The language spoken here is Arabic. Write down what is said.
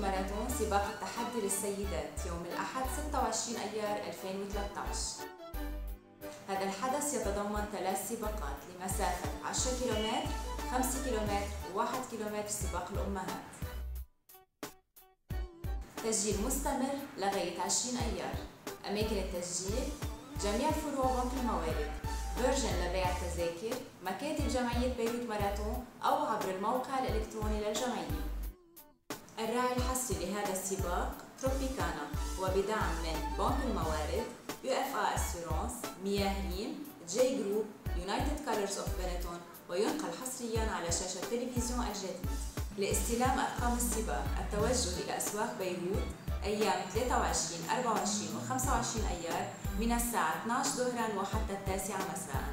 ماراثون سباق التحدي للسيدات يوم الأحد 26 أيار 2013 هذا الحدث يتضمن ثلاث سباقات لمسافة 10 كيلومتر 5 كيلومتر و1 كيلومتر سباق الأمهات. تسجيل مستمر لغاية 20 أيار. أماكن التسجيل جميع فروع بنك الموارد فيرجن لبيع التذاكر مكاتب جمعية بيروت ماراثون أو عبر الموقع الإلكتروني للجمعية. الراعي الحصري لهذا السباق تروبيكانا وبدعم من بنك الموارد UFA Assurance مياه ريم G Group United Colors of Benetton وينقل حصريا على شاشة تلفزيون الجديد. لاستلام أرقام السباق التوجه إلى أسواق بيروت أيام 23 24 و 25 أيار من الساعة 12 ظهرا وحتى التاسعة مساء.